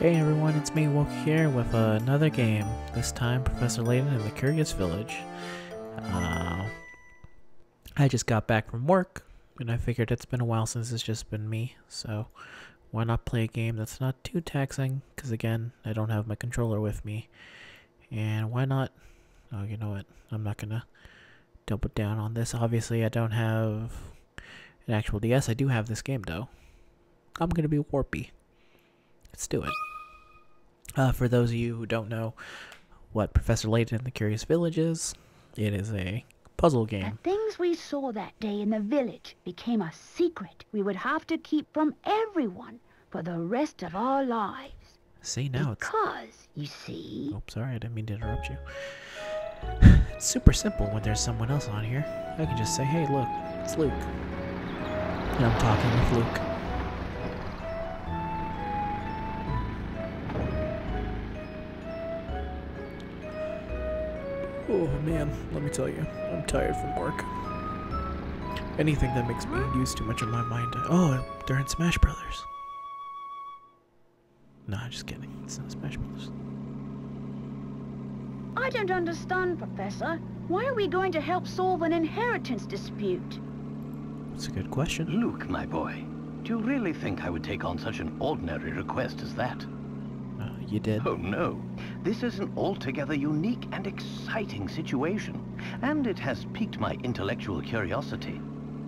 Hey everyone, it's me, Wokey here, with another game. This time, Professor Layton in the Curious Village. Uh, I just got back from work, and I figured it's been a while since it's just been me, so why not play a game that's not too taxing? Because again, I don't have my controller with me. And why not? Oh, you know what? I'm not gonna double down on this. Obviously, I don't have an actual DS. I do have this game, though. I'm gonna be warpy. Let's do it. Uh, for those of you who don't know what Professor Layton and the Curious Village is, it is a puzzle game. The things we saw that day in the village became a secret we would have to keep from everyone for the rest of our lives. See, now it's. Because, you see, Oh, sorry, I didn't mean to interrupt you. It's super simple when there's someone else on here. I can just say, hey, look, it's Luke. And I'm talking with Luke. Oh man, let me tell you, I'm tired from work. Anything that makes me use too much of my mind. Oh, they're in Smash Brothers. No, just kidding. It's not Smash Brothers. I don't understand, Professor. Why are we going to help solve an inheritance dispute? It's a good question. Luke, my boy, do you really think I would take on such an ordinary request as that? You did. Oh no, this is an altogether unique and exciting situation, and it has piqued my intellectual curiosity.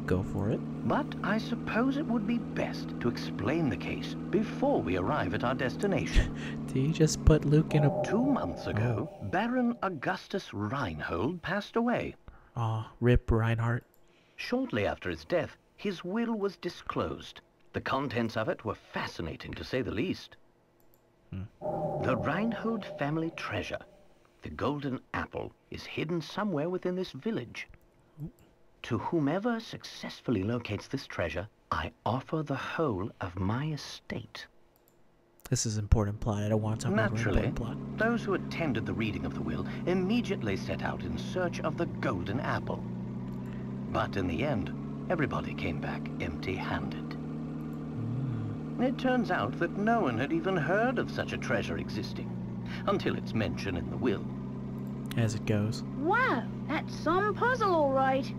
Go for it. But I suppose it would be best to explain the case before we arrive at our destination. Did you just put Luke in a... Two months ago, oh. Baron Augustus Reinhold passed away. Aw, rip Reinhardt. Shortly after his death, his will was disclosed. The contents of it were fascinating, to say the least. The Reinhold family treasure, the golden apple, is hidden somewhere within this village. To whomever successfully locates this treasure, I offer the whole of my estate. This is important plot. I don't want to talk about Naturally, plot. those who attended the reading of the will immediately set out in search of the golden apple. But in the end, everybody came back empty-handed. It turns out that no one had even heard of such a treasure existing, until its mention in the will. As it goes. Wow, that's some puzzle, all right.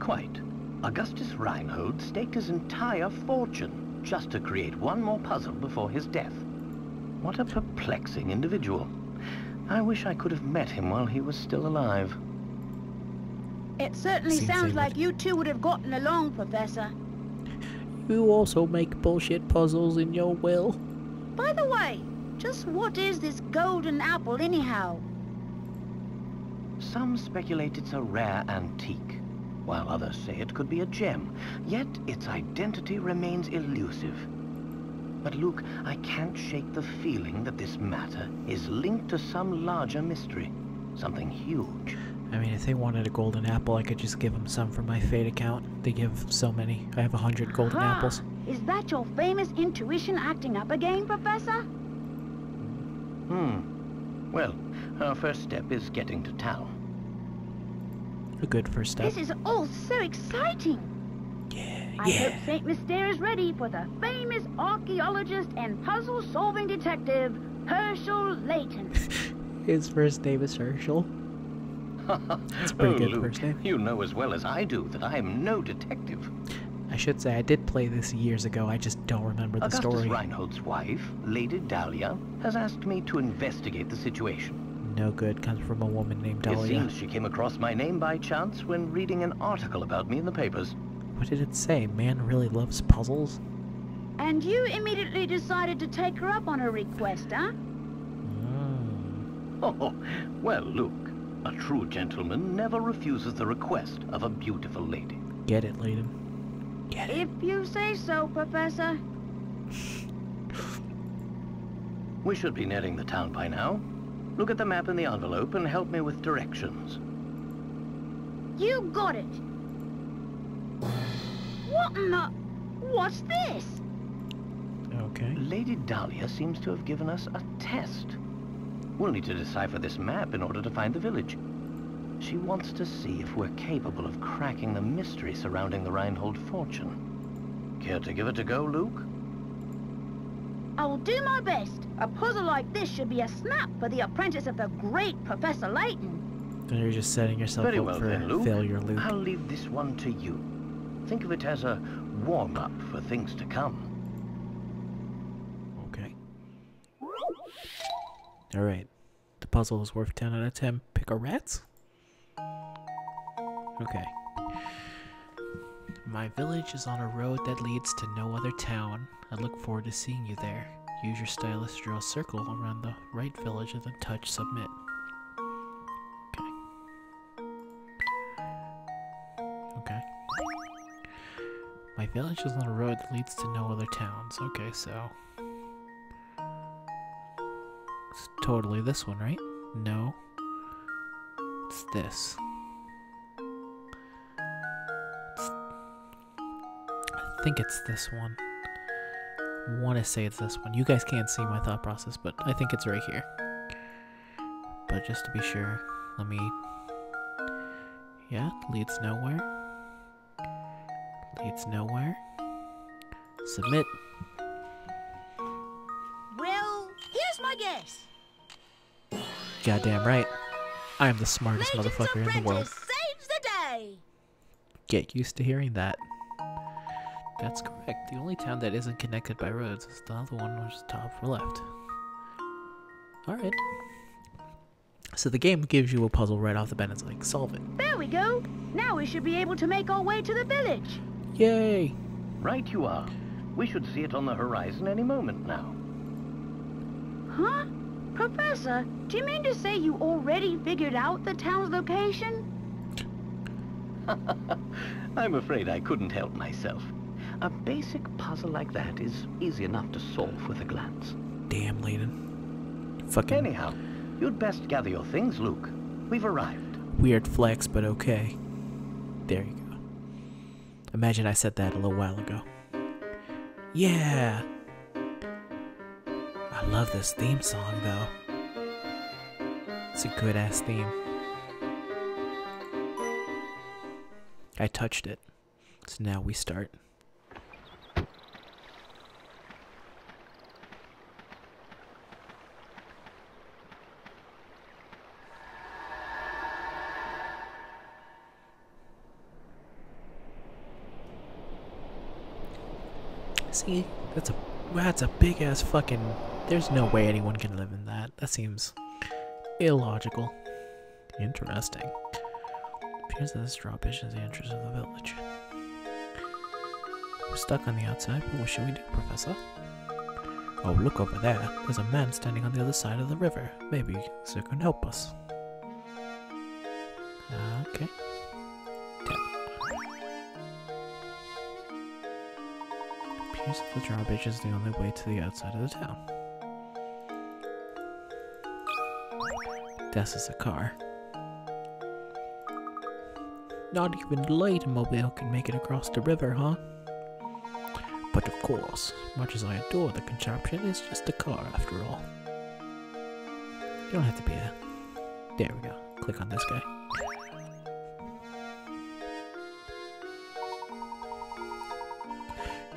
Quite. Augustus Reinhold staked his entire fortune just to create one more puzzle before his death. What a perplexing individual. I wish I could have met him while he was still alive. It certainly Seems sounds like you two would have gotten along, Professor. You also make bullshit puzzles in your will? By the way, just what is this golden apple anyhow? Some speculate it's a rare antique, while others say it could be a gem, yet its identity remains elusive. But Luke, I can't shake the feeling that this matter is linked to some larger mystery, something huge. I mean, if they wanted a golden apple, I could just give them some from my Fate account. They give so many. I have a hundred golden Ah, apples. Is that your famous intuition acting up again, Professor? Hmm. Well, our first step is getting to town. A good first step. This is all so exciting. Yeah, I yeah. hope St. Mystere is ready for the famous archaeologist and puzzle-solving detective, Herschel Layton. His first name is Herschel. That's a pretty oh, good Luke, first name. You know as well as I do that I am no detective. I should say I did play this years ago. I just don't remember the Augustus story. Reinhold's wife, Lady Dahlia, has asked me to investigate the situation. No good comes from a woman named Dahlia. It Dahlia. seems she came across my name by chance when reading an article about me in the papers. What did it say? Man really loves puzzles? and you immediately decided to take her up on her request, huh? Mm. Oh, well, Luke, a true gentleman never refuses the request of a beautiful lady. Get it, Layton. Get it. If you say so, Professor. We should be nearing the town by now. Look at the map in the envelope and help me with directions. You got it. What in the... What's this? Okay. Lady Dahlia seems to have given us a test. We'll need to decipher this map in order to find the village. She wants to see if we're capable of cracking the mystery surrounding the Reinhold fortune. Care to give it a go, Luke? I will do my best. A puzzle like this should be a snap for the apprentice of the great Professor Layton. Then you're just setting yourself Very up well for then, a Luke. failure Luke. I'll leave this one to you. Think of it as a warm-up for things to come. Okay. Alright. The puzzle is worth 10 out of 10 picarats? Okay. My village is on a road that leads to no other town. I look forward to seeing you there. Use your stylus to draw a circle around the right village and then touch submit. Okay. Okay. My village is on a road that leads to no other towns. Okay, so. Totally this one, right? No. It's this. It's- I think it's this one. want to say it's this one. You guys can't see my thought process, but I think it's right here. But just to be sure, let me. Yeah, leads nowhere. Leads nowhere. Submit. Goddamn right. I am the smartest Layton's motherfucker in the world. saves the day. Get used to hearing that. That's correct. The only town that isn't connected by roads is the other one, which is top or left. Alright. So the game gives you a puzzle right off the bat. And it's like, solve it. There we go. Now we should be able to make our way to the village. Yay! Right you are. We should see it on the horizon any moment now. Huh? Professor, do you mean to say you already figured out the town's location? I'm afraid I couldn't help myself. A basic puzzle like that is easy enough to solve with a glance. Damn, Layton. Fucking Anyhow, you'd best gather your things, Luke. We've arrived. weird flex, but okay. There you go. Imagine I said that a little while ago. Yeah! I love this theme song, though. It's a good ass theme. I touched it. So now we start. See, that's a that's a big ass fucking. There's no way anyone can live in that. That seems illogical. Interesting. Appears that this drawbridge is the entrance of the village. We're stuck on the outside, but what should we do, Professor? Oh, look over there. There's a man standing on the other side of the river. Maybe Sir can help us. Okay. Appears that the drawbridge is the only way to the outside of the town. This is a car. Not even Laytonmobile can make it across the river, huh? But of course, much as I adore the contraption, it's just a car after all. You don't have to be a. There we go. Click on this guy.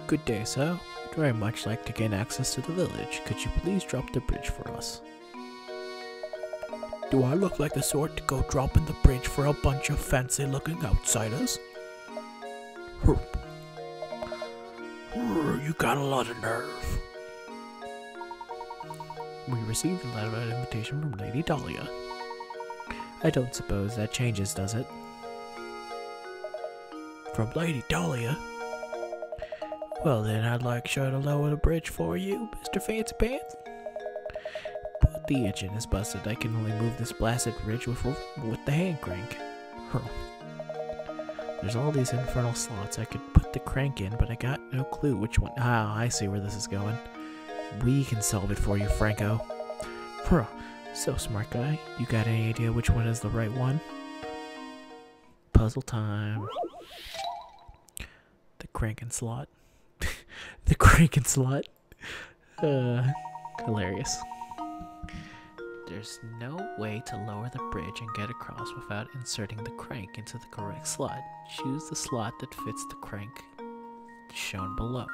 Good day, sir. I'd very much like to gain access to the village. Could you please drop the bridge for us? Do I look like the sort to go dropping the bridge for a bunch of fancy looking outsiders? You got a lot of nerve. We received a letter of invitation from Lady Dahlia. I don't suppose that changes, does it? From Lady Dahlia? Well then, I'd like sure to lower the bridge for you, Mr. Fancy Pants. The engine is busted. I can only move this blasted bridge with, with the hand crank. There's all these infernal slots I could put the crank in, but I got no clue which one. Ah, I see where this is going. We can solve it for you, Franco. Huh. So smart guy. You got any idea which one is the right one? Puzzle time. The crank and slot. the crank and slot. Uh, hilarious. There's no way to lower the bridge and get across without inserting the crank into the correct slot. Choose the slot that fits the crank shown below.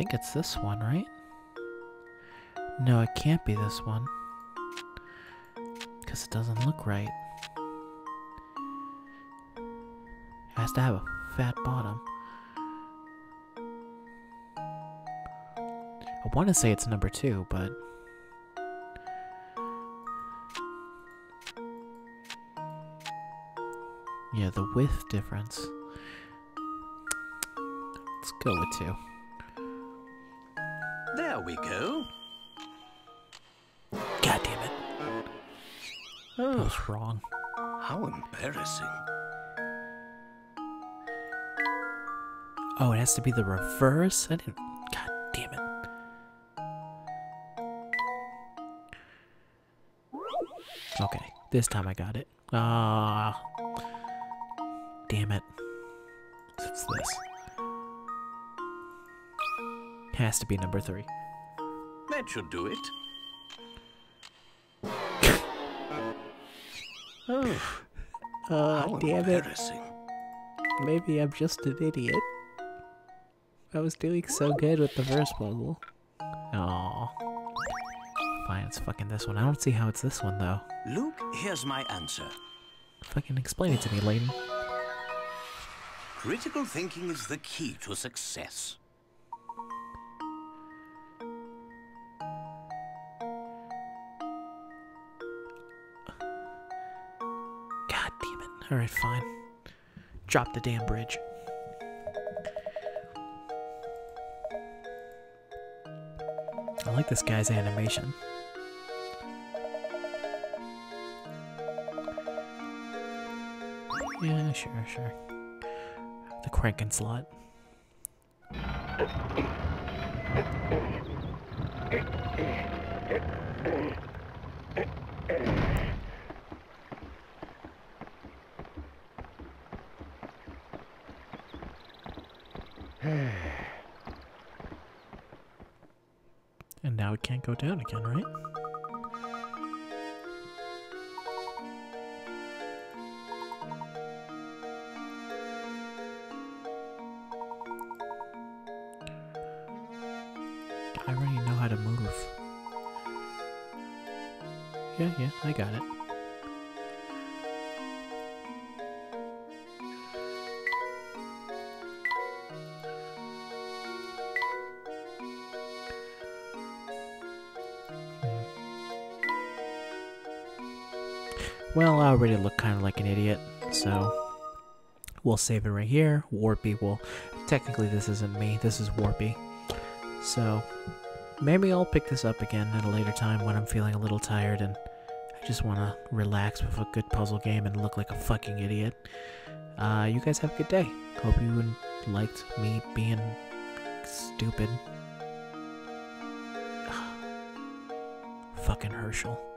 Think it's this one, right? No, it can't be this one. Because it doesn't look right. It has to have a fat bottom. I want to say it's number two, but. Yeah, the width difference. Let's go with two. There we go. God damn it. That was wrong. How embarrassing. Oh, it has to be the reverse? I didn't. God damn it. Okay, this time I got it. Ah. Damn it. It's this. Has to be number three. That should do it. oh, how uh, damn it. Maybe I'm just an idiot. I was doing so good with the first puzzle. Oh. Fine, it's fucking this one. I don't see how it's this one, though. Luke, here's my answer. Fucking explain it to me, Layton. Critical thinking is the key to success. Alright, fine. Drop the damn bridge. I like this guy's animation. Yeah, sure, sure. The cranking slot. It can't go down again, right? I already know how to move. Yeah, yeah, I got it. I already look kind of like an idiot, so we'll save it right here. Warpy will. Technically, this isn't me, this is Warpy. So maybe I'll pick this up again at a later time when I'm feeling a little tired and I just want to relax with a good puzzle game and look like a fucking idiot. Uh, you guys have a good day. Hope you liked me being stupid. fucking Herschel.